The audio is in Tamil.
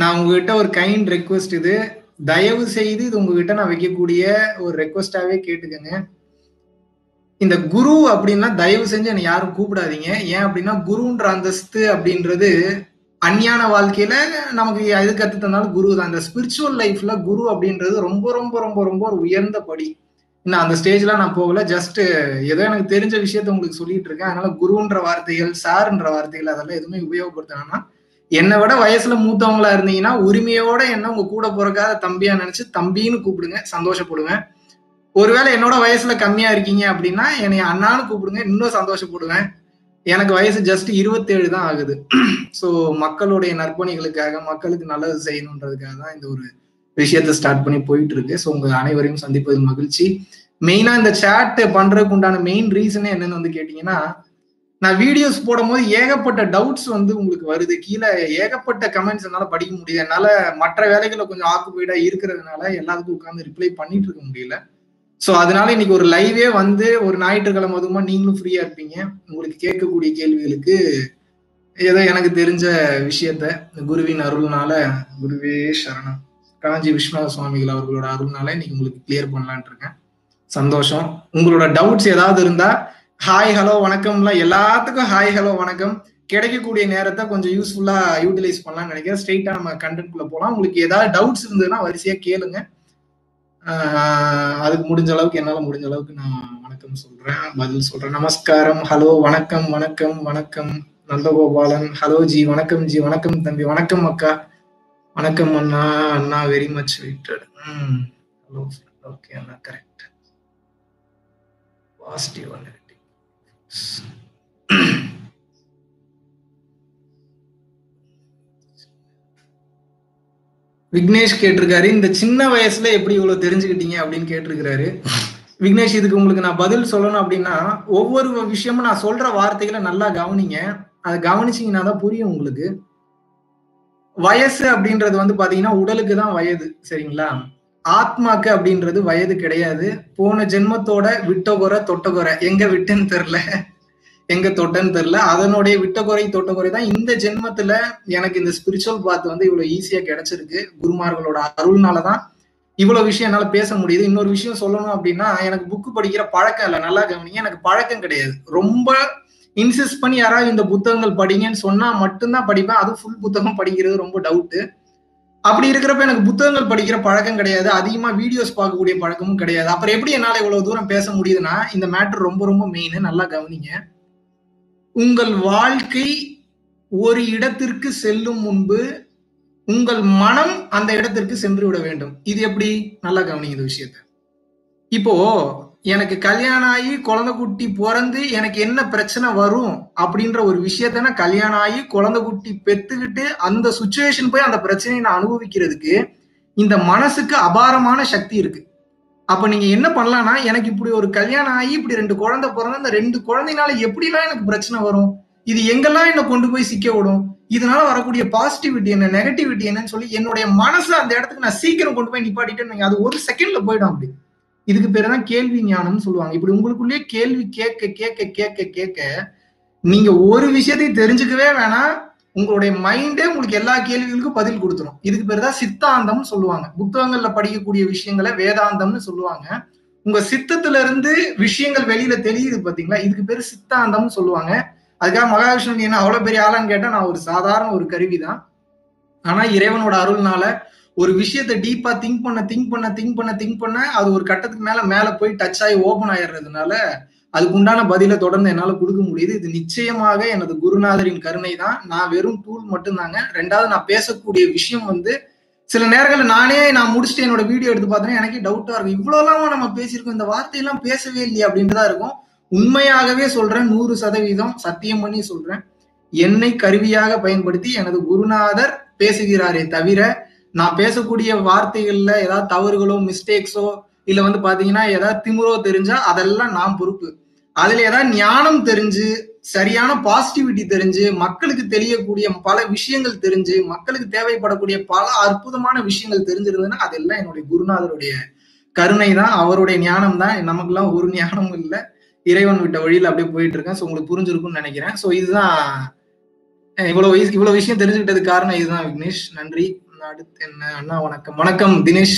நான் உங்ககிட்ட ஒரு கைண்ட் ரெக்வஸ்ட் இது. தயவு செய்து இது உங்ககிட்ட நான் வைக்கக்கூடிய ஒரு ரெக்வஸ்டாவே கேட்டுக்கங்க. இந்த குரு அப்படின்னா தயவு செஞ்சு என்னை யாரும் கூப்பிடாதீங்க. ஏன் அப்படின்னா குருன்ற அந்தஸ்து அப்படின்றது அந்நியான வாழ்க்கையில நமக்கு எது கத்து தந்தாலும் குரு தான். இந்த ஸ்பிரிச்சுவல் லைஃப்ல குரு அப்படின்றது ரொம்ப ரொம்ப ரொம்ப ரொம்ப ஒரு உயர்ந்த படி. இன்னும் அந்த ஸ்டேஜ்ல நான் போகல. ஜஸ்ட் ஏதோ எனக்கு தெரிஞ்ச விஷயத்த உங்களுக்கு சொல்லிட்டு இருக்கேன். அதனால குருன்ற வார்த்தைகள் சார்ன்ற வார்த்தைகள் அதெல்லாம் எதுவுமே உபயோகப்படுத்தினா என்னை விட வயசுல மூத்தவங்களா இருந்தீங்கன்னா உரிமையோட என்ன உங்க கூட பிறக்காத தம்பியா நினைச்சு தம்பின்னு கூப்பிடுங்க சந்தோஷப்படுவேன். ஒருவேளை என்னோட வயசுல கம்மியா இருக்கீங்க அப்படின்னா என்னை அண்ணான்னு கூப்பிடுங்க இன்னும் சந்தோஷப்படுவேன். எனக்கு வயசு ஜஸ்ட் இருபத்தேழு தான் ஆகுது. ஸோ மக்களுடைய நற்பணிகளுக்காக மக்களுக்கு நல்லது செய்யணுன்றதுக்காக தான் இந்த ஒரு விஷயத்த ஸ்டார்ட் பண்ணி போயிட்டு இருக்கு ஸோ உங்க அனைவரையும் சந்திப்பது மகிழ்ச்சி. மெயினா இந்த சேட் பண்றதுக்கு உண்டான மெயின் ரீசனே என்னன்னு வந்து கேட்டீங்கன்னா நான் வீடியோஸ் போடும் போது ஏகப்பட்ட டவுட்ஸ் வந்து உங்களுக்கு வருது. கீழே ஏகப்பட்ட கமெண்ட்ஸ் என்னால படிக்க முடியல. என்னால மற்ற வேலைகளை கொஞ்சம் ஆக்குபைடா இருக்கிறதுனால எல்லாத்துக்கும் உட்காந்து ரிப்ளை பண்ணிட்டு இருக்க முடியல. ஸோ அதனால இன்னைக்கு ஒரு லைவே வந்து ஒரு ஞாயிற்றுக்கிழமை அதுமா நீங்களும் ஃப்ரீயா இருப்பீங்க. உங்களுக்கு கேட்கக்கூடிய கேள்விகளுக்கு ஏதோ எனக்கு தெரிஞ்ச விஷயத்த குருவின் அருள்னால குருவே சரணம். காஞ்சி விஸ்வநாத சுவாமிகள் அவர்களோட அருள்னால இன்னைக்கு உங்களுக்கு கிளியர் பண்ணலான் இருக்கேன். சந்தோஷம். உங்களோட டவுட்ஸ் ஏதாவது இருந்தா ஹாய் ஹலோ வணக்கம்லாம் எல்லாத்துக்கும் ஹாய் ஹலோ வணக்கம். கிடைக்கக்கூடிய நேரத்தை கொஞ்சம் யூஸ்ஃபுல்லா யூட்டிலைஸ் பண்ணலாம்னு நினைக்கிறேன். ஸ்ட்ரெயிட்டா நம்ம கண்டென்ட் குள்ள போலாம். உங்களுக்கு ஏதாவது டவுட்ஸ் இருந்ததுன்னா வரிசையா கேளுங்க. அதுக்கு முடிஞ்ச அளவுக்கு என்னால முடிஞ்ச அளவுக்கு நான் வணக்கம் சொல்றேன். பதில் சொல்றேன். நமஸ்காரம். ஹலோ வணக்கம் வணக்கம் வணக்கம். நந்தகோபாலன். ஹலோ ஜி வணக்கம் ஜி வணக்கம் தம்பி. வணக்கம் அக்கா. வணக்கம் அண்ணா. அண்ணா very much waited hello okay அண்ணா கரெக்ட் பாசிட்டிவ் நெகட்டிவ் விக்னேஷ் கேட்டிருக்காரு. இந்த சின்ன வயசுல எப்படி இவ்வளவு தெரிஞ்சுக்கிட்டீங்க அப்படின்னு கேட்டிருக்கிறாரு. விக்னேஷ் இதுக்கு உங்களுக்கு நான் பதில் சொல்லணும் அப்படின்னா ஒவ்வொரு விஷயமும் நான் சொல்ற வார்த்தைகளை நல்லா கவனிங்க. அதை கவனிச்சீங்கன்னா தான் புரியும் உங்களுக்கு. வயசு அப்படின்றது வந்து பாத்தீங்கன்னா உடலுக்கு தான் வயது சரிங்களா? ஆத்மாக்கு அப்படின்றது வயது கிடையாது. போன ஜென்மத்தோட விட்டகுறை தொட்டகுறை. எங்க விட்டுன்னு தெரில எங்க தொட்டன்னு தெரியல. அதனுடைய விட்டகுறை தொட்டகுறை தான் இந்த ஜென்மத்துல எனக்கு இந்த ஸ்பிரிச்சுவல் பாத் வந்து இவ்வளவு ஈஸியா கிடைச்சிருக்கு. குருமார்களோட அருள்னாலதான் இவ்வளவு விஷயம் என்னால பேச முடியுது. இன்னொரு விஷயம் சொல்லணும் அப்படின்னா எனக்கு புக்கு படிக்கிற பழக்கம் இல்லை. நல்லா கவனிங்க. எனக்கு பழக்கம் கிடையாது. ரொம்ப இன்சிஸ்ட் பண்ணி யாராவது இந்த புத்தகங்கள் படிங்கன்னு சொன்னா மட்டும்தான் படிப்பேன். அது ஃபுல் புத்தகம் படிக்கிறது ரொம்ப டவுட்டு அப்படி இருக்கிறப்ப எனக்கு புத்தகங்கள் படிக்கிற பழக்கம் கிடையாது. அதிகமா வீடியோஸ் பார்க்கக்கூடிய பழக்கமும் கிடையாது. அப்புறம் எப்படி என்னால இவ்வளவு தூரம் பேச முடியுதுன்னா இந்த மேட்டர் ரொம்ப ரொம்ப மெயின் நல்லா கவனிங்க. உங்கள் வாழ்க்கை ஒரு இடத்திற்கு செல்லும் முன்பு உங்கள் மனம் அந்த இடத்திற்கு சென்று விட வேண்டும். இது எப்படி? நல்லா கவனிங்க இந்த விஷயத்த. இப்போ எனக்கு கல்யாணம் ஆகி குழந்தை குட்டி பிறந்து எனக்கு என்ன பிரச்சனை வரும் அப்படின்ற ஒரு விஷயத்த நான் கல்யாணம் ஆகி குழந்தை குட்டி பெத்துக்கிட்டு அந்த சுச்சுவேஷன் போய் அந்த பிரச்சனையை நான் அனுபவிக்கிறதுக்கு இந்த மனசுக்கு அபாரமான சக்தி இருக்கு. அப்ப நீங்க என்ன பண்ணலாம்னா எனக்கு இப்படி ஒரு கல்யாணம் ஆகி இப்படி ரெண்டு குழந்தை பிறந்த அந்த ரெண்டு குழந்தைனால எப்படிலாம் எனக்கு பிரச்சனை வரும்? இது எங்கெல்லாம் என்ன கொண்டு போய் சிக்க விடும்? இதனால வரக்கூடிய பாசிட்டிவிட்டி என்ன நெகட்டிவிட்டி என்னன்னு சொல்லி என்னுடைய மனசு அந்த இடத்துக்கு நான் சீக்கிரம் கொண்டு போய் நிப்பாட்டிட்டேன்னு அது ஒரு செகண்ட்ல போயிடும் அப்படி. இதுக்கு பேர் தான் கேள்வி ஞானம்னு சொல்லுவாங்க. இப்படி உங்களுக்குள்ளேயே கேள்வி கேட்க கேட்க கேட்க கேட்க நீங்க ஒரு விஷயத்தையும் தெரிஞ்சுக்கவே வேணாம். உங்களுடைய மைண்டே உங்களுக்கு எல்லா கேள்விகளுக்கும் பதில் கொடுத்துரும். இதுக்கு பேர் தான் சித்தாந்தம்னு சொல்லுவாங்க. புத்தகங்கள்ல படிக்கக்கூடிய விஷயங்களை வேதாந்தம்னு சொல்லுவாங்க. உங்க சித்தத்துல இருந்து விஷயங்கள் வெளியில தெரியுது பாத்தீங்களா இதுக்கு பேர் சித்தாந்தம்னு சொல்லுவாங்க. அதுக்காக மகாவிஷ்ணு என்ன அவ்வளவு பெரிய ஆளான்னு கேட்டா நான் ஒரு சாதாரண ஒரு கருவி தான் ஆனா இறைவனோட அருள்னால ஒரு விஷயத்த டீப்பா திங்க் பண்ண திங்க் பண்ண திங்க் பண்ண திங்க் பண்ண அது ஒரு கட்டத்துக்கு மேல மேல போய் டச் ஆகி ஓபன் ஆயிடுறதுனால அதுக்கு உண்டான பதில தொடர்ந்து என்னால கொடுக்க முடியுது. இது நிச்சயமாக எனது குருநாதரின் கருணை தான் நான் வெறும் டூல் மட்டும்தாங்க. ரெண்டாவது நான் பேசக்கூடிய விஷயம் வந்து சில நேரங்களில் நானே நான் முடிச்சுட்டு என்னோட வீடியோ எடுத்து பார்த்தேன்னா எனக்கே டவுட்டா இருக்கும். இவ்வளவுலாம் நம்ம பேசியிருக்கோம்? இந்த வார்த்தையெல்லாம் பேசவே இல்லையா அப்படின்றதா இருக்கும். உண்மையாகவே சொல்றேன் நூறு சதவீதம் சத்தியம் பண்ணி சொல்றேன். என்னை கருவியாக பயன்படுத்தி எனது குருநாதர் பேசுகிறாரே தவிர நான் பேசக்கூடிய வார்த்தைகள்ல ஏதாவது தவறுகளோ மிஸ்டேக்ஸோ இல்ல வந்து பாத்தீங்கன்னா ஏதாவது திமுறோ தெரிஞ்சா அதெல்லாம் நான் பொறுப்பு. அதுல ஏதாவது ஞானம் தெரிஞ்சு சரியான பாசிட்டிவிட்டி தெரிஞ்சு மக்களுக்கு தெரியக்கூடிய பல விஷயங்கள் தெரிஞ்சு மக்களுக்கு தேவைப்படக்கூடிய பல அற்புதமான விஷயங்கள் தெரிஞ்சிருந்ததுன்னா அதெல்லாம் என்னுடைய குருநாதருடைய கருணை தான் அவருடைய ஞானம் தான் நமக்குலாம் ஒரு ஞானமும் இல்லை. இறைவன் விட்ட வழியில அப்படியே போயிட்டு இருக்கேன் ஸோ உங்களுக்கு புரிஞ்சிருக்கும்னு நினைக்கிறேன். ஸோ இதுதான் இவ்வளவு இவ்வளவு விஷயம் தெரிஞ்சுக்கிட்டது காரணம் இதுதான் விக்னேஷ். நன்றி. அடுத்து என்ன? அண்ணா வணக்கம். வணக்கம் தினேஷ்.